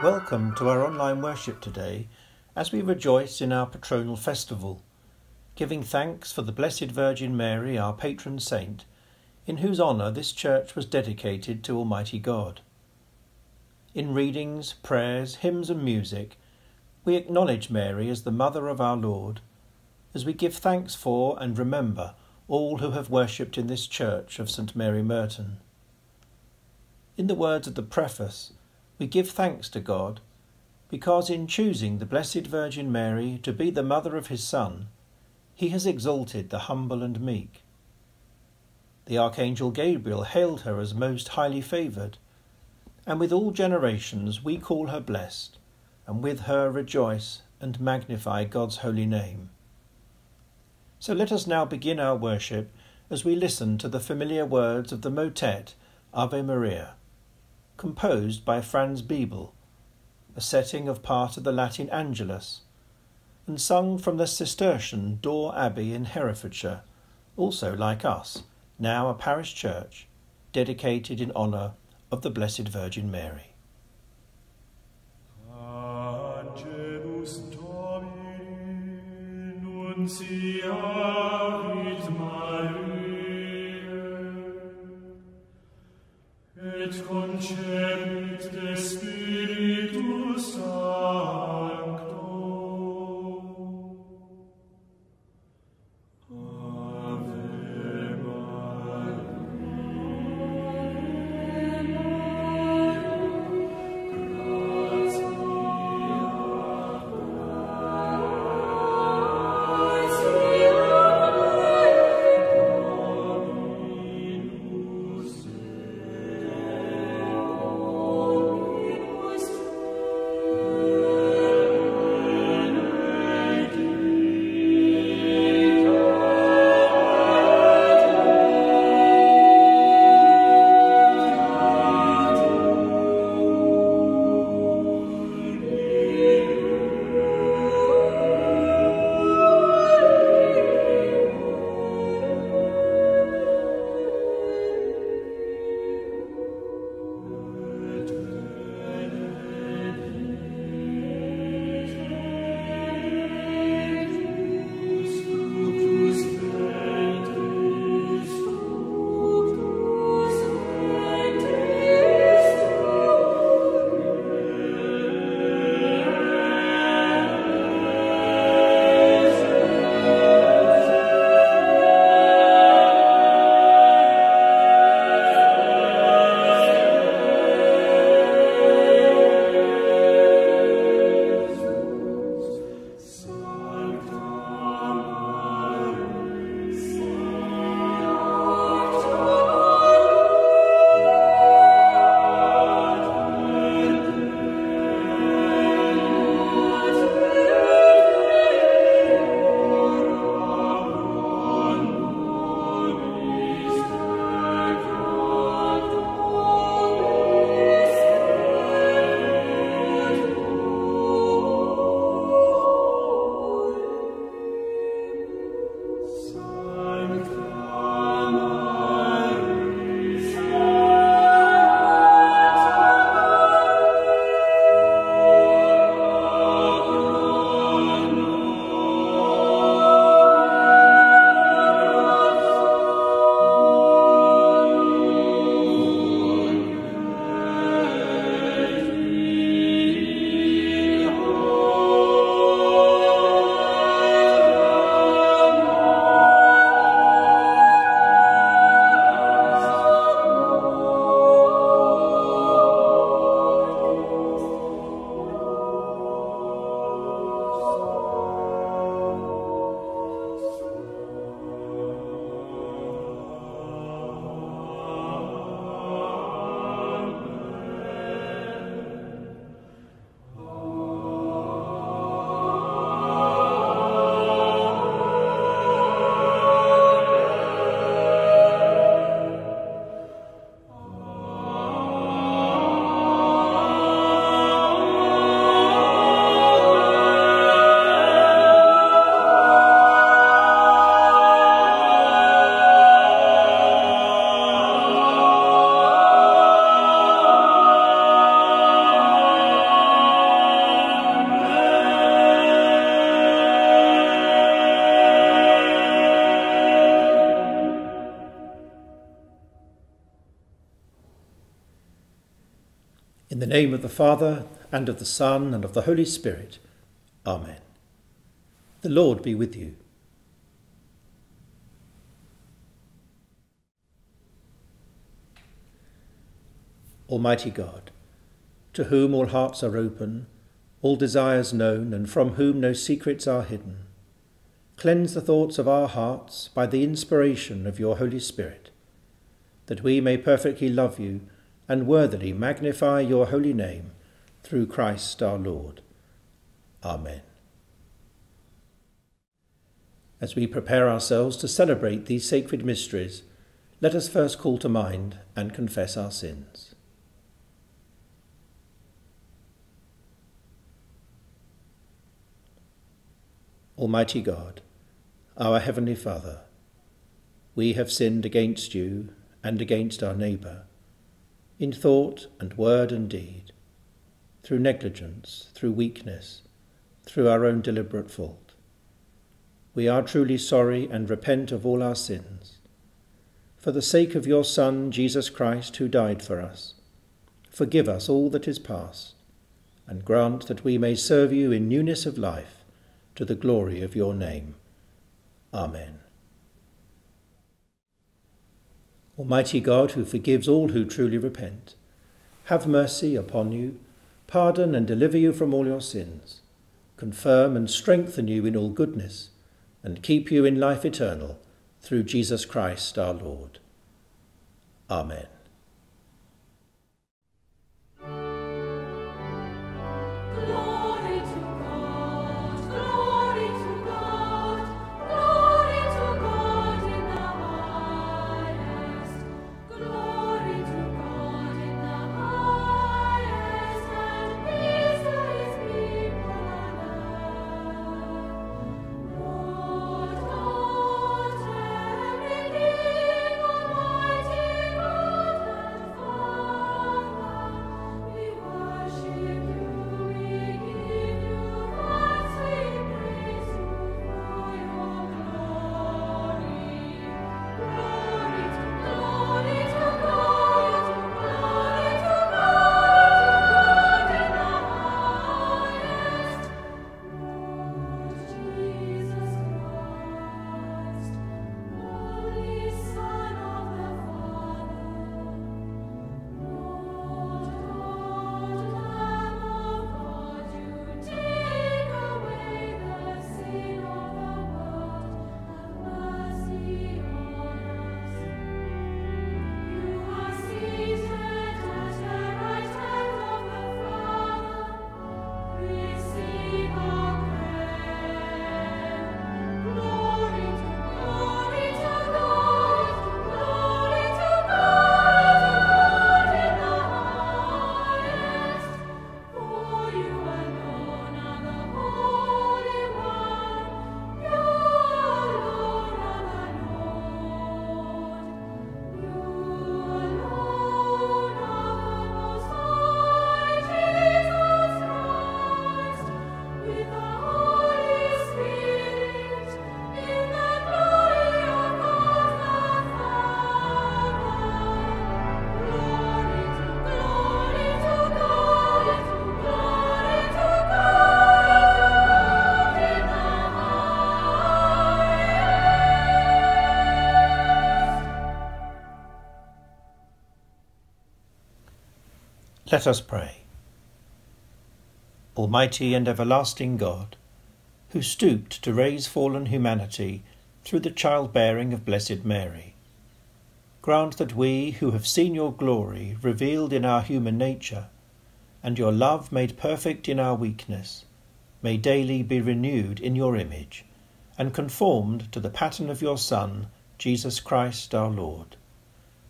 Welcome to our online worship today as we rejoice in our patronal festival, giving thanks for the Blessed Virgin Mary, our patron saint, in whose honour this church was dedicated to Almighty God. In readings, prayers, hymns, and music, we acknowledge Mary as the Mother of our Lord, as we give thanks for and remember all who have worshipped in this church of St Mary Merton. In the words of the preface, we give thanks to God because in choosing the Blessed Virgin Mary to be the mother of his Son, he has exalted the humble and meek. The Archangel Gabriel hailed her as most highly favoured, and with all generations we call her blessed, and with her rejoice and magnify God's holy name. So let us now begin our worship as we listen to the familiar words of the motet Ave Maria composed by Franz Biebl, a setting of part of the Latin Angelus, and sung from the Cistercian Dore Abbey in Herefordshire, also like us, now a parish church, dedicated in honour of the Blessed Virgin Mary. Et concepit In the name of the Father, and of the Son, and of the Holy Spirit. Amen. The Lord be with you. Almighty God, to whom all hearts are open, all desires known, and from whom no secrets are hidden, cleanse the thoughts of our hearts by the inspiration of your Holy Spirit, that we may perfectly love you and worthily magnify your holy name through Christ our Lord. Amen. As we prepare ourselves to celebrate these sacred mysteries, let us first call to mind and confess our sins. Almighty God, our Heavenly Father, we have sinned against you and against our neighbour, in thought and word and deed, through negligence, through weakness, through our own deliberate fault. We are truly sorry and repent of all our sins. For the sake of your Son, Jesus Christ, who died for us, forgive us all that is past, and grant that we may serve you in newness of life to the glory of your name. Amen. Almighty God, who forgives all who truly repent, have mercy upon you, pardon and deliver you from all your sins, confirm and strengthen you in all goodness, and keep you in life eternal, through Jesus Christ our Lord. Amen. Let us pray. Almighty and everlasting God, who stooped to raise fallen humanity through the childbearing of Blessed Mary, grant that we who have seen your glory revealed in our human nature, and your love made perfect in our weakness, may daily be renewed in your image, and conformed to the pattern of your Son, Jesus Christ our Lord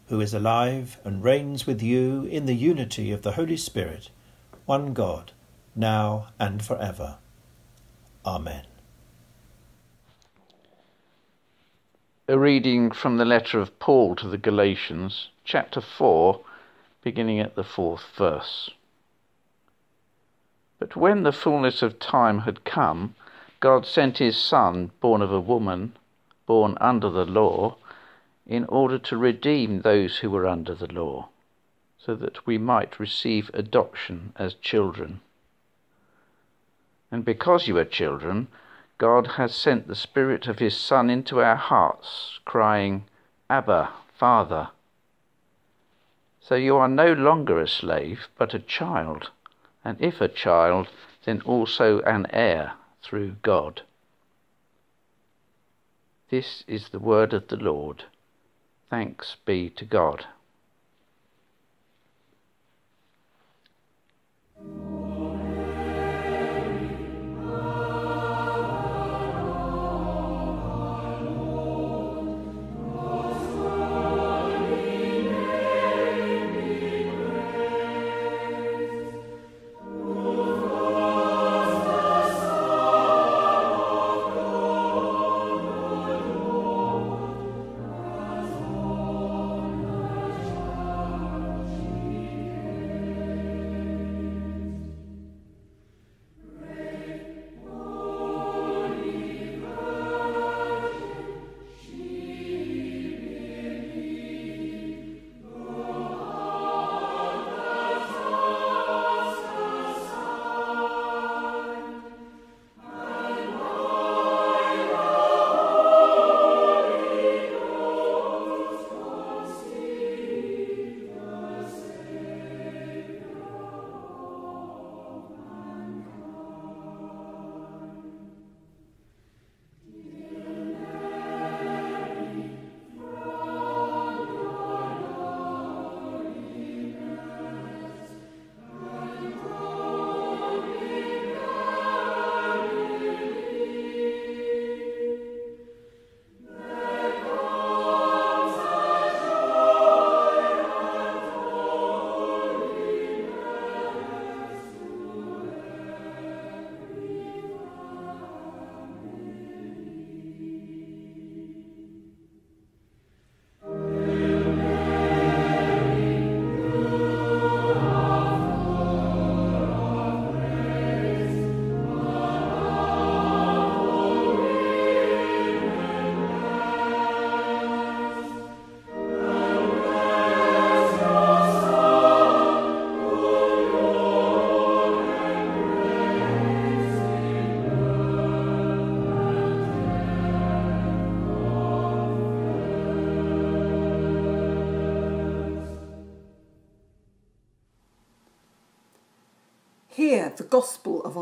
who is alive and reigns with you in the unity of the Holy Spirit, one God, now and for ever. Amen. A reading from the letter of Paul to the Galatians, chapter 4, beginning at the fourth verse. But when the fullness of time had come, God sent his Son, born of a woman, born under the law in order to redeem those who were under the law, so that we might receive adoption as children. And because you are children, God has sent the Spirit of His Son into our hearts, crying, Abba, Father. So you are no longer a slave, but a child, and if a child, then also an heir through God. This is the word of the Lord. Thanks be to God.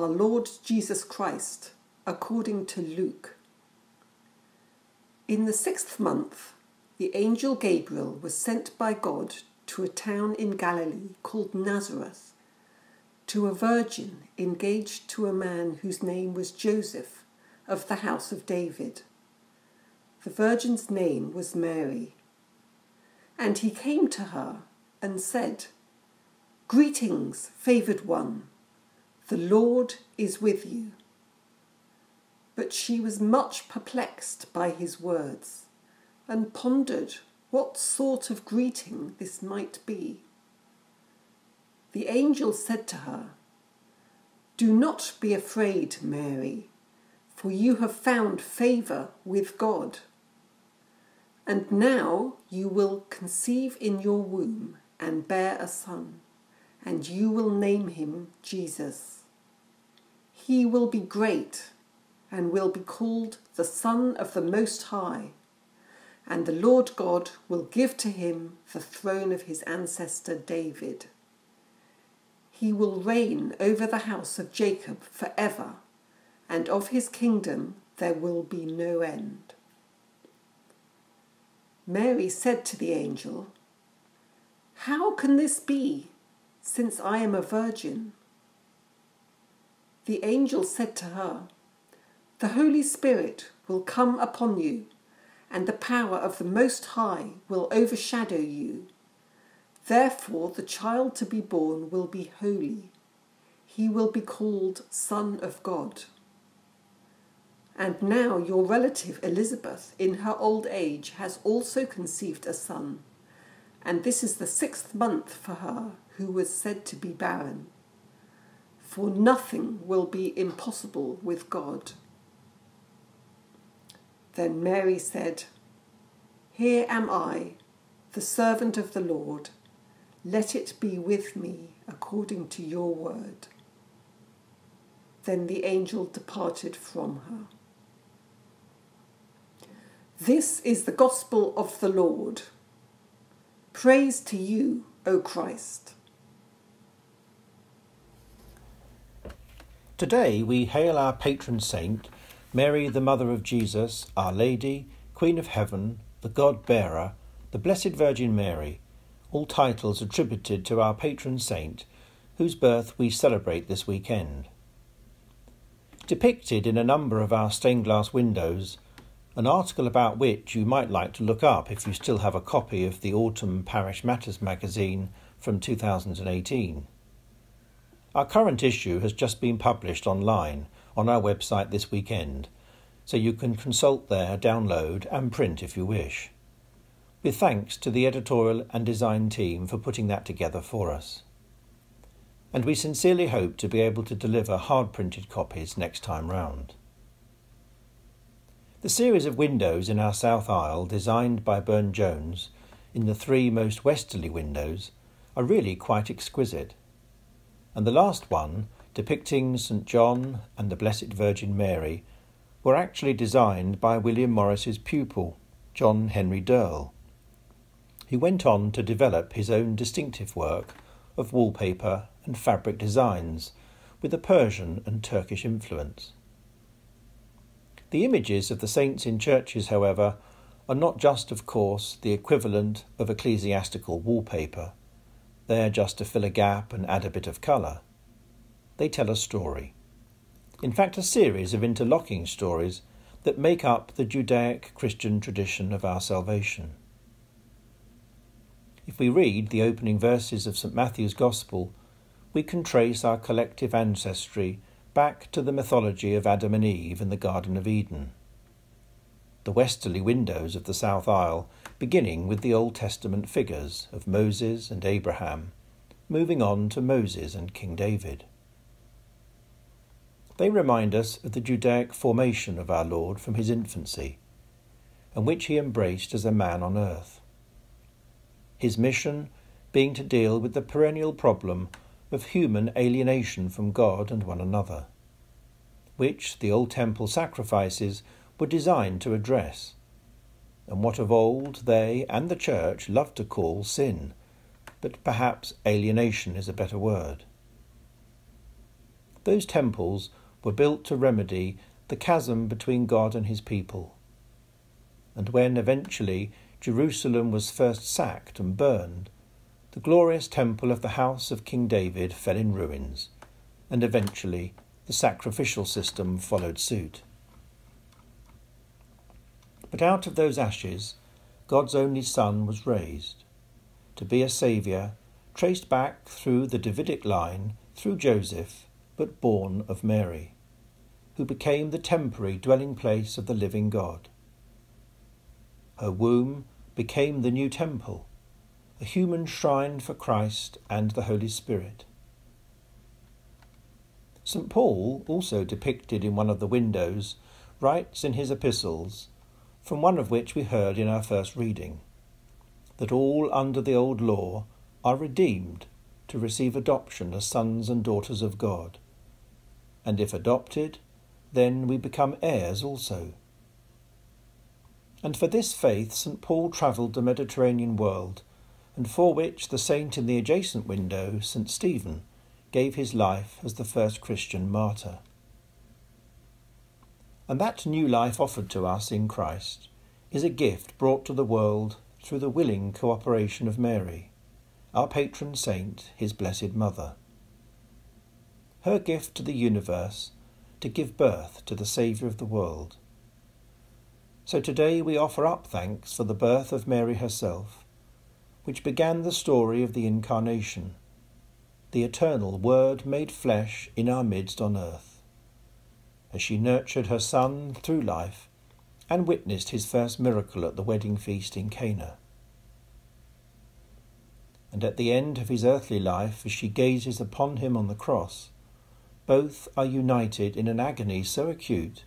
Our Lord Jesus Christ according to Luke. In the sixth month, the angel Gabriel was sent by God to a town in Galilee called Nazareth, to a virgin engaged to a man whose name was Joseph of the house of David. The virgin's name was Mary. And he came to her and said, Greetings, favoured one, the Lord is with you. But she was much perplexed by his words and pondered what sort of greeting this might be. The angel said to her, Do not be afraid, Mary, for you have found favour with God. And now you will conceive in your womb and bear a son, and you will name him Jesus. He will be great and will be called the Son of the Most High, and the Lord God will give to him the throne of his ancestor David. He will reign over the house of Jacob forever, and of his kingdom there will be no end. Mary said to the angel, How can this be, since I am a virgin? The angel said to her, The Holy Spirit will come upon you, and the power of the Most High will overshadow you. Therefore, the child to be born will be holy. He will be called Son of God. And now your relative Elizabeth, in her old age, has also conceived a son, and this is the sixth month for her who was said to be barren. For nothing will be impossible with God. Then Mary said, Here am I, the servant of the Lord. let it be with me according to your word. Then the angel departed from her. This is the gospel of the Lord. Praise to you, O Christ. Today we hail our patron saint, Mary, the Mother of Jesus, Our Lady, Queen of Heaven, the God Bearer, the Blessed Virgin Mary, all titles attributed to our patron saint, whose birth we celebrate this weekend. Depicted in a number of our stained glass windows, an article about which you might like to look up if you still have a copy of the Autumn Parish Matters magazine from 2018. Our current issue has just been published online on our website this weekend, so you can consult there, download, and print if you wish. With thanks to the editorial and design team for putting that together for us. And we sincerely hope to be able to deliver hard printed copies next time round. The series of windows in our south aisle, designed by Burne Jones, in the three most westerly windows, are really quite exquisite and the last one, depicting St. John and the Blessed Virgin Mary, were actually designed by William Morris's pupil, John Henry Dearle. He went on to develop his own distinctive work of wallpaper and fabric designs with a Persian and Turkish influence. The images of the saints in churches, however, are not just, of course, the equivalent of ecclesiastical wallpaper there just to fill a gap and add a bit of colour. They tell a story. In fact, a series of interlocking stories that make up the Judaic Christian tradition of our salvation. If we read the opening verses of St. Matthew's Gospel, we can trace our collective ancestry back to the mythology of Adam and Eve in the Garden of Eden. The westerly windows of the south aisle beginning with the Old Testament figures of Moses and Abraham, moving on to Moses and King David. They remind us of the Judaic formation of our Lord from his infancy, and which he embraced as a man on earth. His mission being to deal with the perennial problem of human alienation from God and one another, which the Old Temple sacrifices were designed to address and what of old they and the Church loved to call sin, but perhaps alienation is a better word. Those temples were built to remedy the chasm between God and his people. And when eventually Jerusalem was first sacked and burned, the glorious temple of the house of King David fell in ruins, and eventually the sacrificial system followed suit. But out of those ashes, God's only Son was raised, to be a Saviour, traced back through the Davidic line, through Joseph, but born of Mary, who became the temporary dwelling place of the living God. Her womb became the new temple, a human shrine for Christ and the Holy Spirit. St. Paul, also depicted in one of the windows, writes in his epistles from one of which we heard in our first reading that all under the old law are redeemed to receive adoption as sons and daughters of God. And if adopted, then we become heirs also. And for this faith St. Paul travelled the Mediterranean world, and for which the saint in the adjacent window, St. Stephen, gave his life as the first Christian martyr. And that new life offered to us in Christ is a gift brought to the world through the willing cooperation of Mary, our patron saint, his blessed mother. Her gift to the universe to give birth to the Saviour of the world. So today we offer up thanks for the birth of Mary herself, which began the story of the Incarnation, the eternal Word made flesh in our midst on earth as she nurtured her son through life and witnessed his first miracle at the wedding feast in Cana. And at the end of his earthly life, as she gazes upon him on the cross, both are united in an agony so acute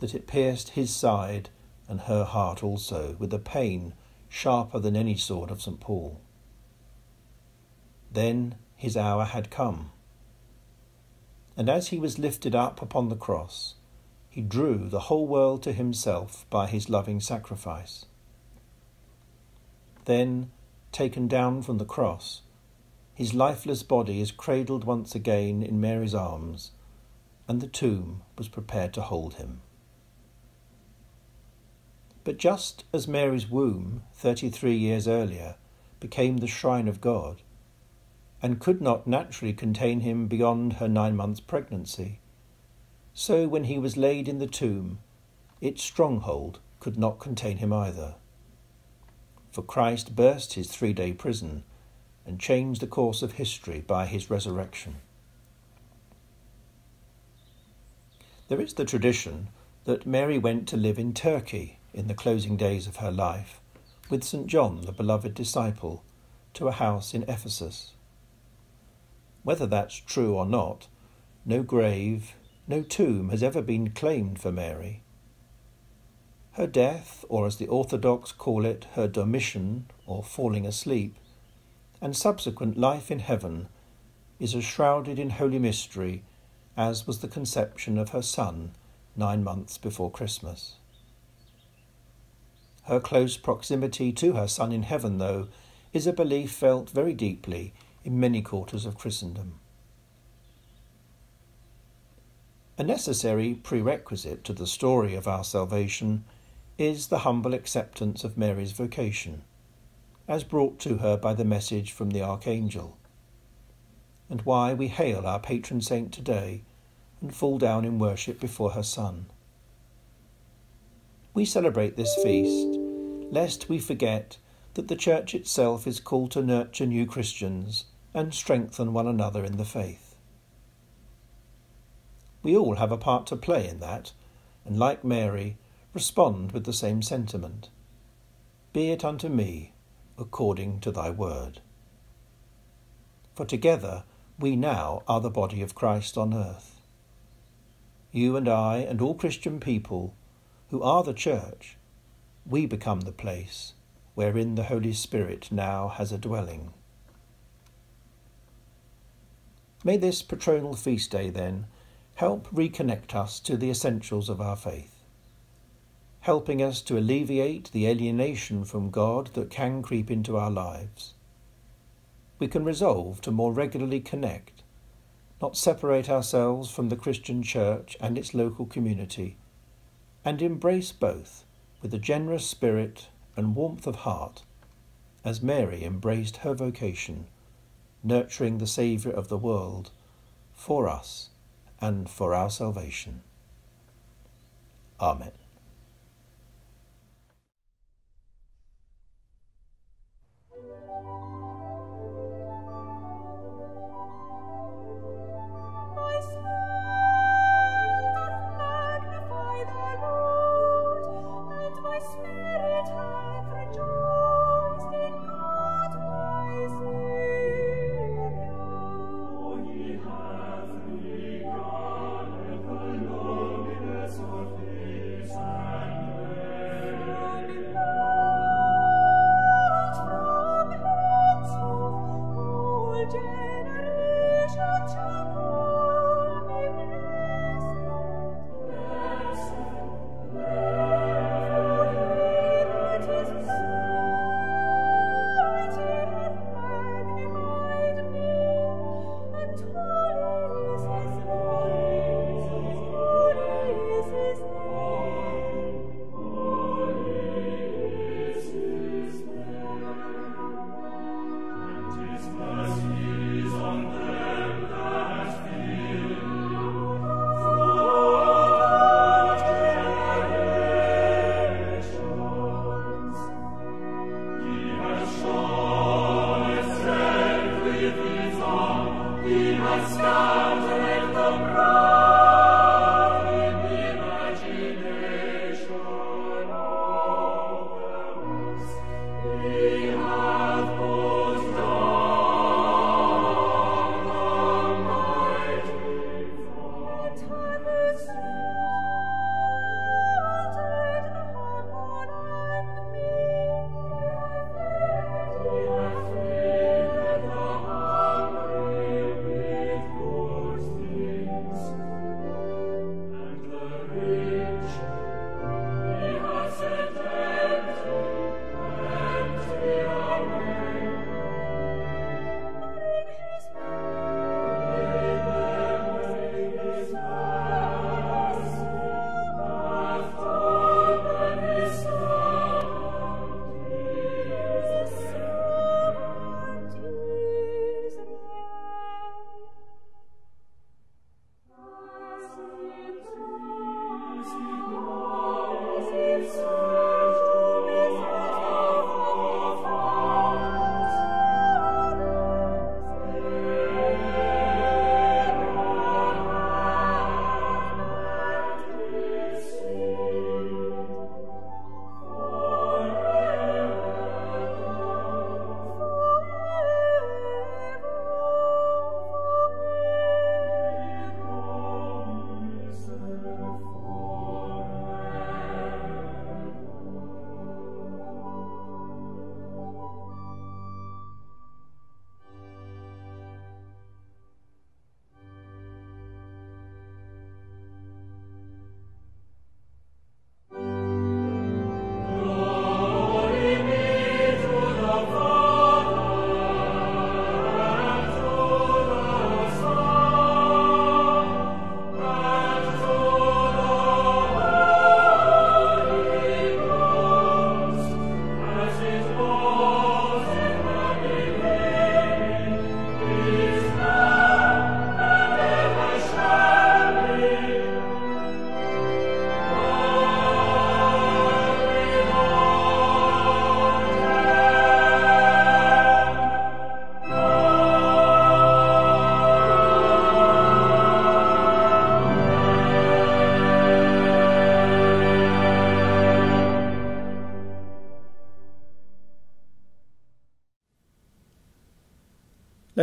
that it pierced his side and her heart also with a pain sharper than any sword of St. Paul. Then his hour had come. And as he was lifted up upon the cross, he drew the whole world to himself by his loving sacrifice. Then, taken down from the cross, his lifeless body is cradled once again in Mary's arms, and the tomb was prepared to hold him. But just as Mary's womb, 33 years earlier, became the shrine of God, and could not naturally contain him beyond her nine months' pregnancy, so when he was laid in the tomb, its stronghold could not contain him either. For Christ burst his three day prison and changed the course of history by his resurrection. There is the tradition that Mary went to live in Turkey in the closing days of her life with St. John, the beloved disciple, to a house in Ephesus. Whether that's true or not, no grave, no tomb has ever been claimed for Mary. Her death, or as the Orthodox call it, her dormition, or falling asleep, and subsequent life in heaven, is as shrouded in holy mystery as was the conception of her son nine months before Christmas. Her close proximity to her Son in heaven, though, is a belief felt very deeply in many quarters of Christendom. A necessary prerequisite to the story of our salvation is the humble acceptance of Mary's vocation, as brought to her by the message from the Archangel, and why we hail our patron saint today and fall down in worship before her Son. We celebrate this feast lest we forget that the Church itself is called to nurture new Christians and strengthen one another in the faith. We all have a part to play in that, and like Mary, respond with the same sentiment Be it unto me according to thy word. For together we now are the body of Christ on earth. You and I and all Christian people who are the Church, we become the place wherein the Holy Spirit now has a dwelling. May this patronal feast day, then, help reconnect us to the essentials of our faith, helping us to alleviate the alienation from God that can creep into our lives. We can resolve to more regularly connect, not separate ourselves from the Christian Church and its local community, and embrace both with a generous spirit and warmth of heart, as Mary embraced her vocation, nurturing the Saviour of the world for us and for our salvation. Amen.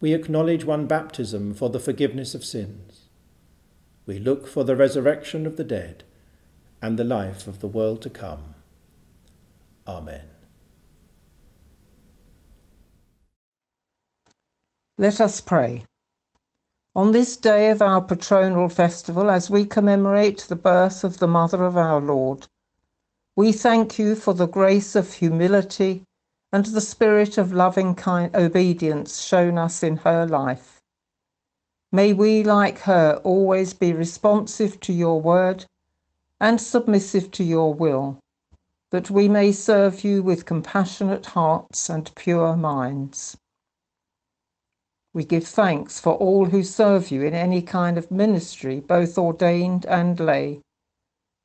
we acknowledge one baptism for the forgiveness of sins. We look for the resurrection of the dead and the life of the world to come. Amen. Let us pray. On this day of our patronal festival, as we commemorate the birth of the Mother of our Lord, we thank you for the grace of humility and the spirit of loving kind obedience shown us in her life. May we, like her, always be responsive to your word and submissive to your will, that we may serve you with compassionate hearts and pure minds. We give thanks for all who serve you in any kind of ministry, both ordained and lay,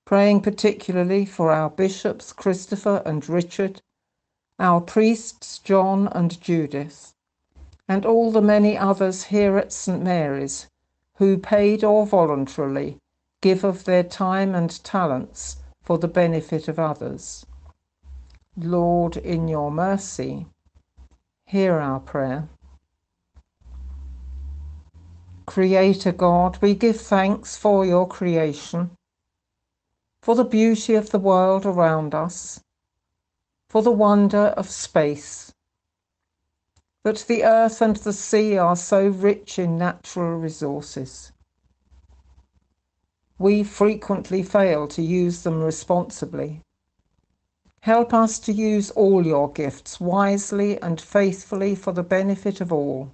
praying particularly for our bishops, Christopher and Richard, our priests John and Judith, and all the many others here at St Mary's who, paid or voluntarily, give of their time and talents for the benefit of others. Lord, in your mercy, hear our prayer. Creator God, we give thanks for your creation, for the beauty of the world around us, for the wonder of space. That the earth and the sea are so rich in natural resources. We frequently fail to use them responsibly. Help us to use all your gifts wisely and faithfully for the benefit of all,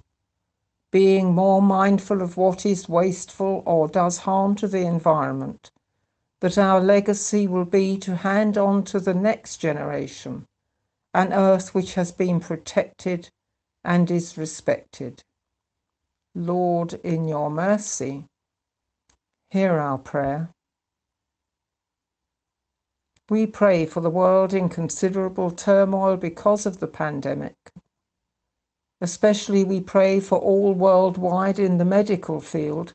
being more mindful of what is wasteful or does harm to the environment that our legacy will be to hand on to the next generation an earth which has been protected and is respected. Lord, in your mercy, hear our prayer. We pray for the world in considerable turmoil because of the pandemic. Especially, we pray for all worldwide in the medical field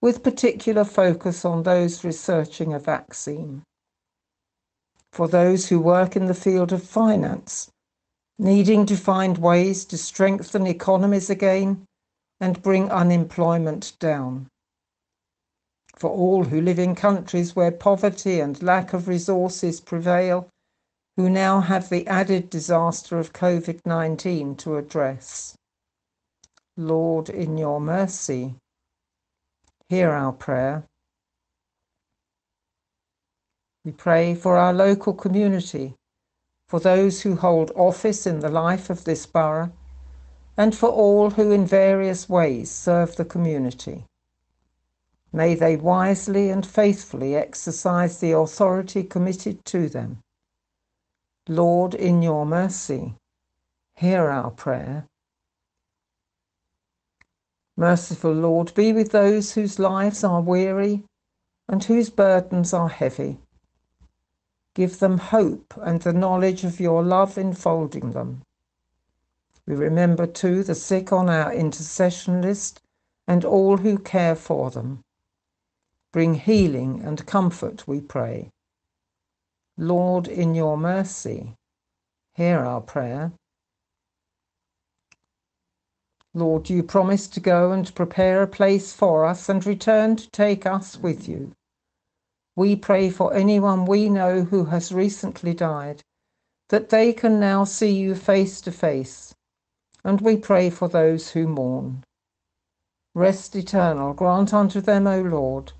with particular focus on those researching a vaccine. For those who work in the field of finance, needing to find ways to strengthen economies again and bring unemployment down. For all who live in countries where poverty and lack of resources prevail, who now have the added disaster of COVID 19 to address. Lord, in your mercy, hear our prayer. We pray for our local community, for those who hold office in the life of this borough, and for all who in various ways serve the community. May they wisely and faithfully exercise the authority committed to them. Lord, in your mercy, hear our prayer. Merciful Lord, be with those whose lives are weary and whose burdens are heavy. Give them hope and the knowledge of your love enfolding them. We remember too the sick on our intercession list and all who care for them. Bring healing and comfort, we pray. Lord, in your mercy, hear our prayer. Lord, you promised to go and prepare a place for us and return to take us with you. We pray for anyone we know who has recently died, that they can now see you face to face, and we pray for those who mourn. Rest eternal grant unto them, O Lord,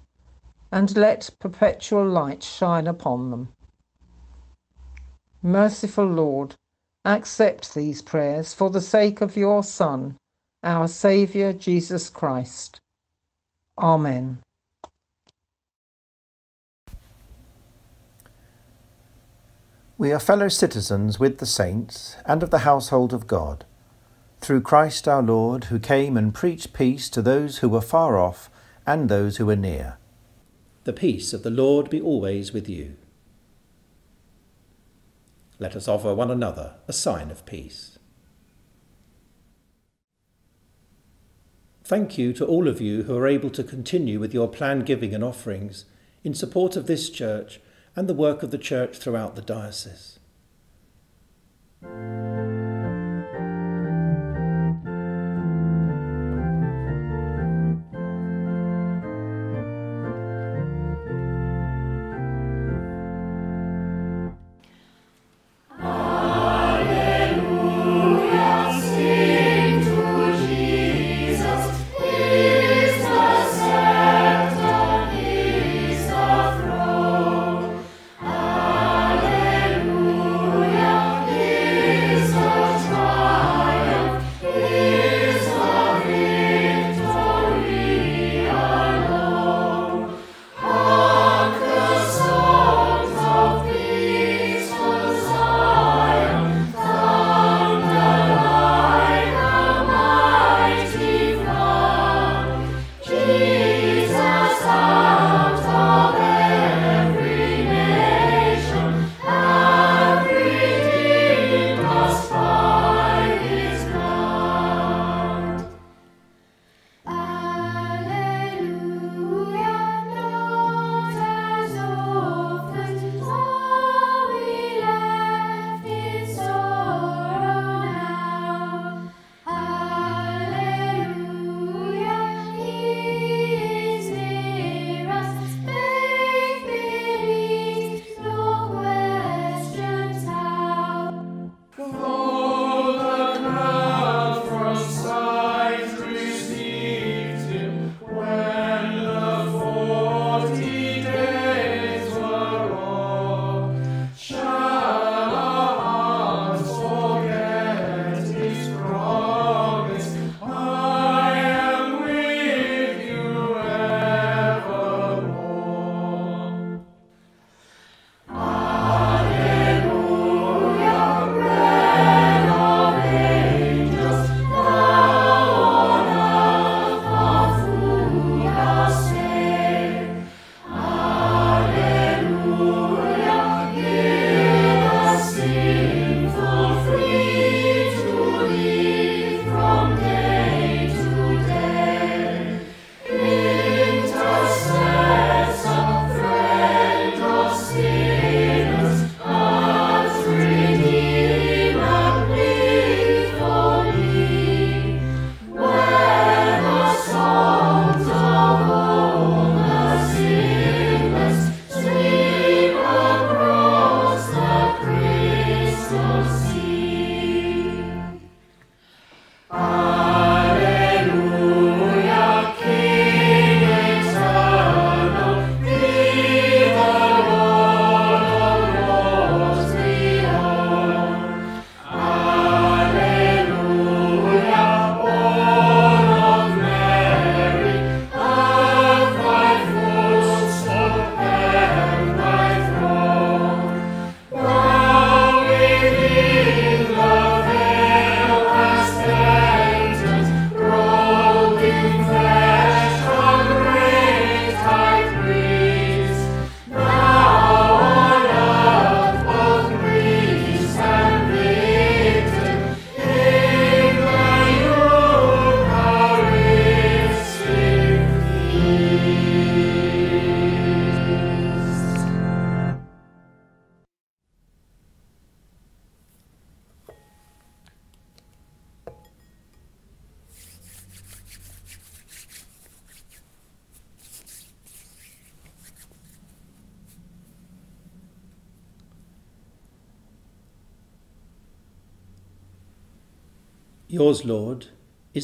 and let perpetual light shine upon them. Merciful Lord, accept these prayers for the sake of your Son, our Saviour Jesus Christ. Amen. We are fellow citizens with the saints and of the household of God. Through Christ our Lord, who came and preached peace to those who were far off and those who were near. The peace of the Lord be always with you. Let us offer one another a sign of peace. Thank you to all of you who are able to continue with your planned giving and offerings in support of this church and the work of the church throughout the diocese.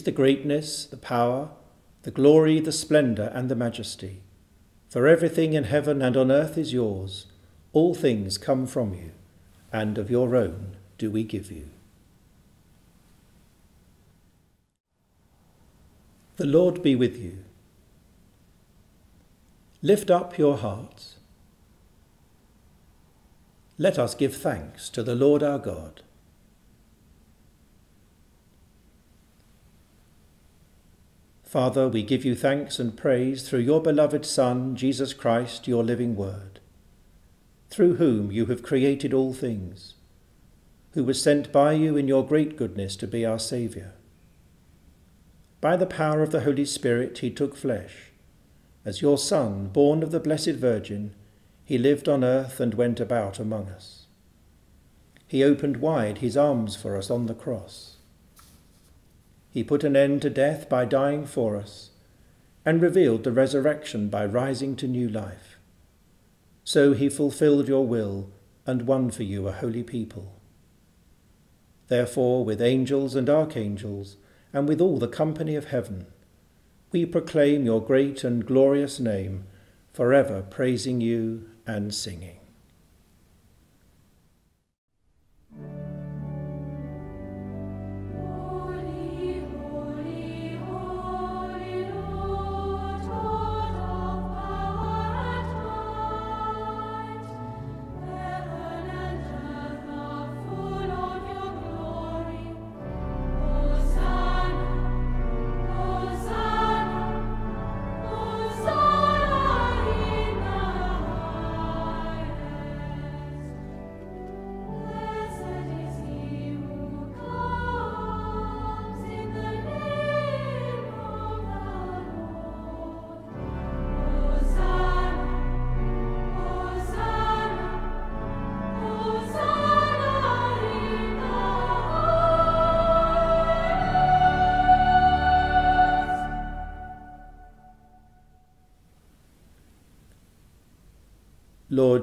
The greatness, the power, the glory, the splendour, and the majesty. For everything in heaven and on earth is yours. All things come from you, and of your own do we give you. The Lord be with you. Lift up your hearts. Let us give thanks to the Lord our God. Father, we give you thanks and praise through your beloved Son, Jesus Christ, your living Word, through whom you have created all things, who was sent by you in your great goodness to be our Saviour. By the power of the Holy Spirit, he took flesh. As your Son, born of the Blessed Virgin, he lived on earth and went about among us. He opened wide his arms for us on the cross he put an end to death by dying for us, and revealed the resurrection by rising to new life. So he fulfilled your will and won for you a holy people. Therefore, with angels and archangels, and with all the company of heaven, we proclaim your great and glorious name, forever praising you and singing.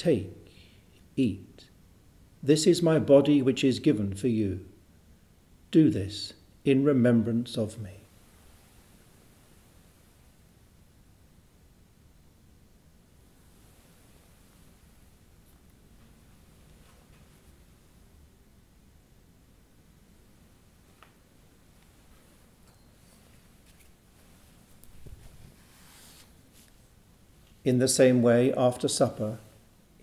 Take, eat. This is my body which is given for you. Do this in remembrance of me. In the same way, after supper,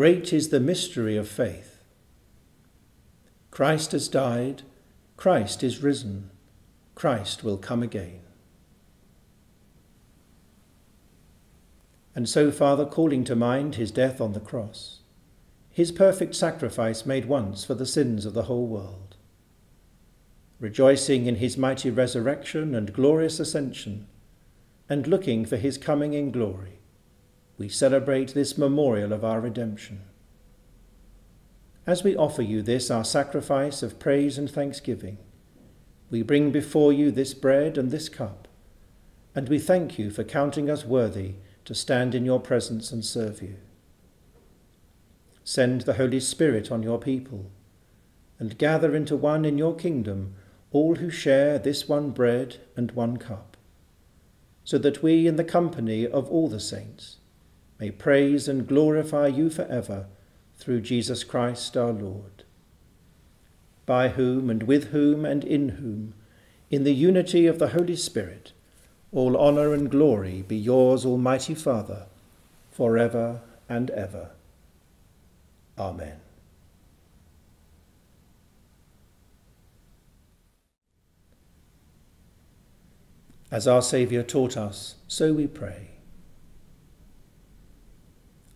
Great is the mystery of faith. Christ has died, Christ is risen, Christ will come again. And so, Father, calling to mind his death on the cross, his perfect sacrifice made once for the sins of the whole world, rejoicing in his mighty resurrection and glorious ascension, and looking for his coming in glory, we celebrate this memorial of our redemption. As we offer you this, our sacrifice of praise and thanksgiving, we bring before you this bread and this cup, and we thank you for counting us worthy to stand in your presence and serve you. Send the Holy Spirit on your people, and gather into one in your kingdom all who share this one bread and one cup so that we, in the company of all the saints, may praise and glorify you for ever through Jesus Christ our Lord. By whom and with whom and in whom, in the unity of the Holy Spirit, all honour and glory be yours, Almighty Father, for ever and ever. Amen. As our Saviour taught us, so we pray.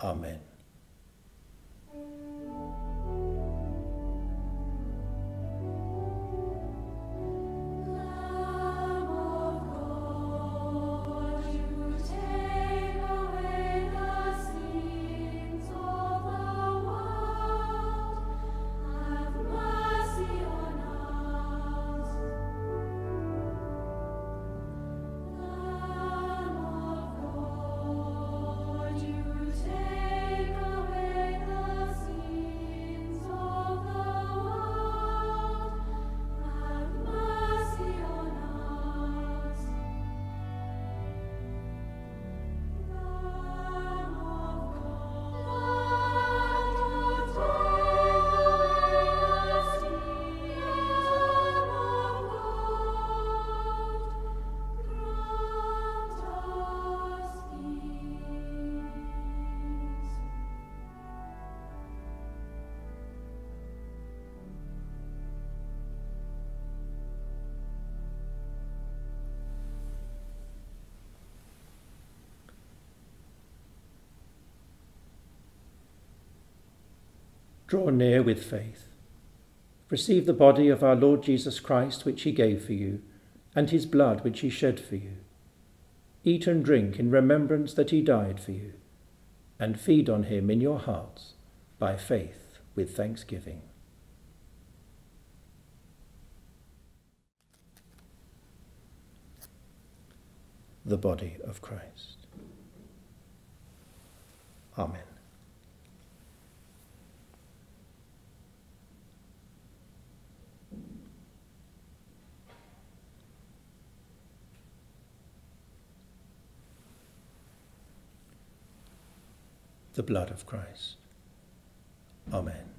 Amen. Draw near with faith. Receive the body of our Lord Jesus Christ, which he gave for you, and his blood, which he shed for you. Eat and drink in remembrance that he died for you, and feed on him in your hearts by faith with thanksgiving. The body of Christ. Amen. The blood of Christ. Amen.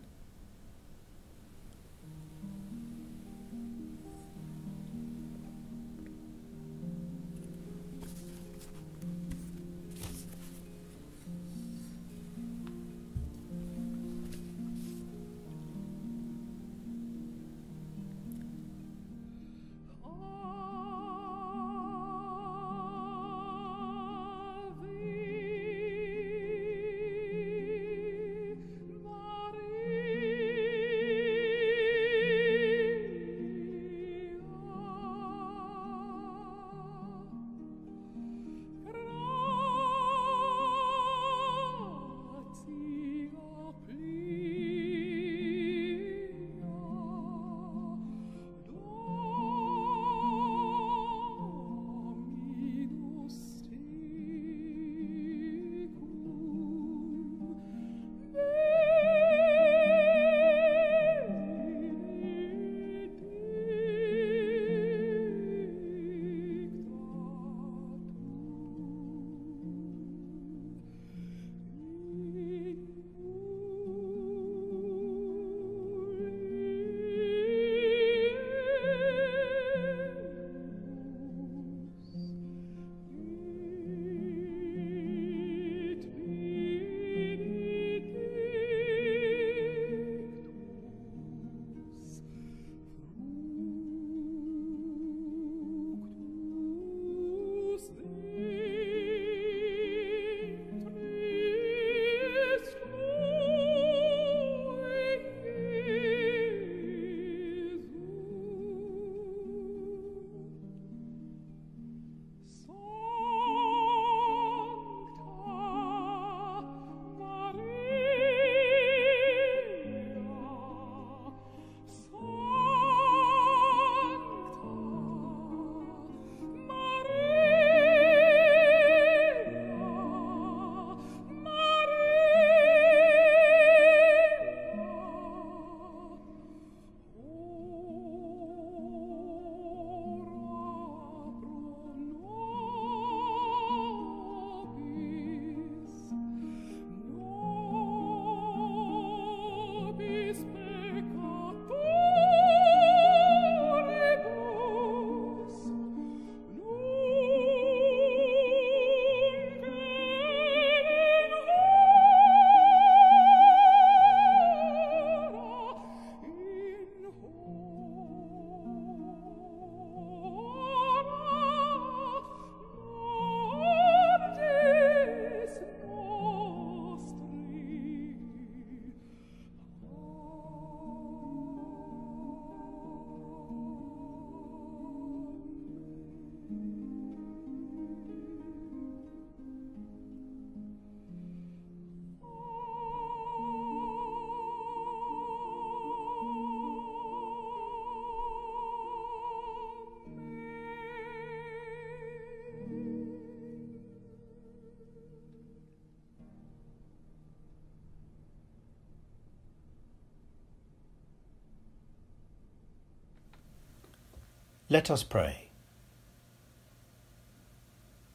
Let us pray.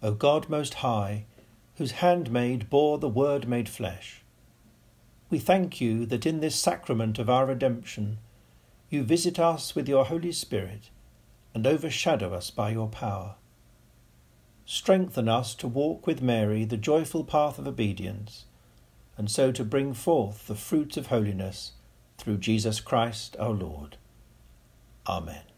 O God Most High, whose handmaid bore the Word made flesh, we thank you that in this sacrament of our redemption you visit us with your Holy Spirit and overshadow us by your power. Strengthen us to walk with Mary the joyful path of obedience, and so to bring forth the fruits of holiness through Jesus Christ our Lord. Amen.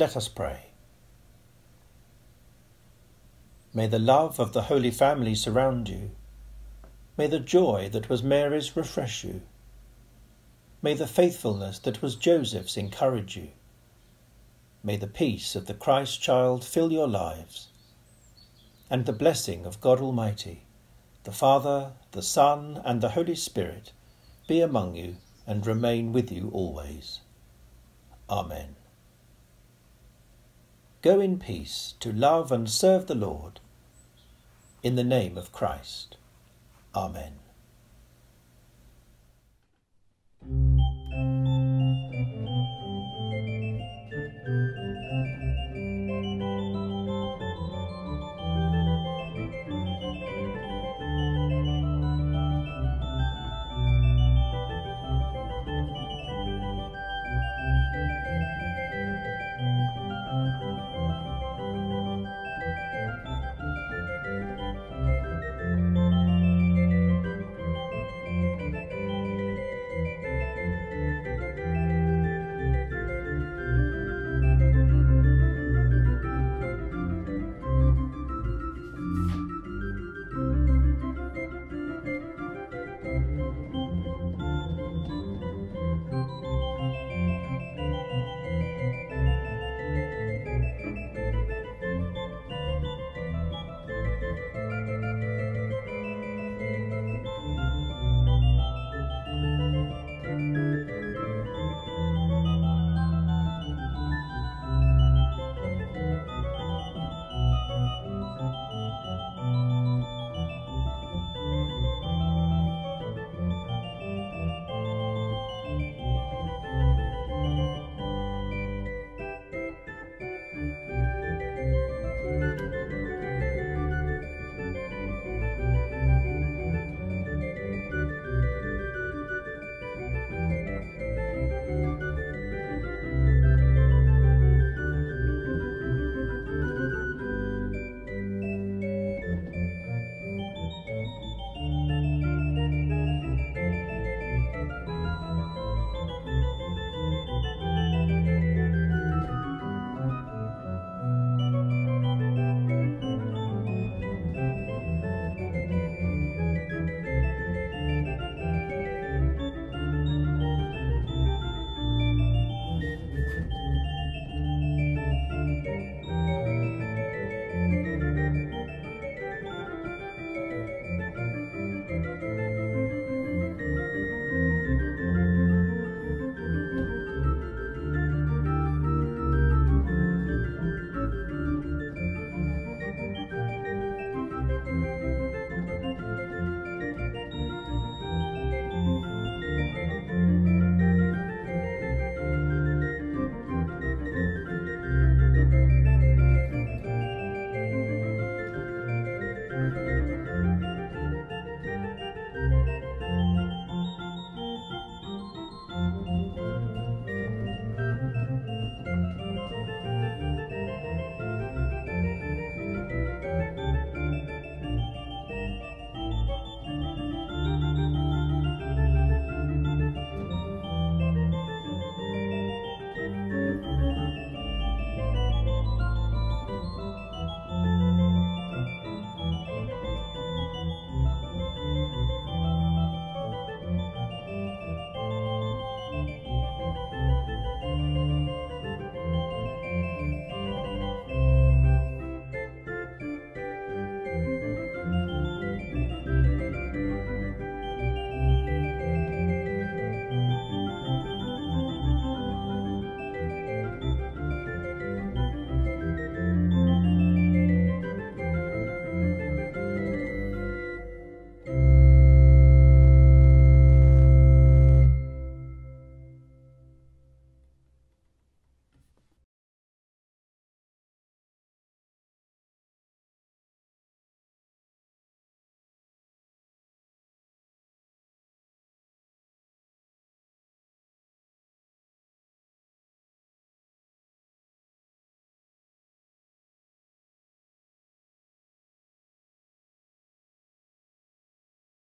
Let us pray. May the love of the Holy Family surround you. May the joy that was Mary's refresh you. May the faithfulness that was Joseph's encourage you. May the peace of the Christ child fill your lives. And the blessing of God Almighty, the Father, the Son, and the Holy Spirit be among you and remain with you always. Amen. Go in peace to love and serve the Lord. In the name of Christ. Amen.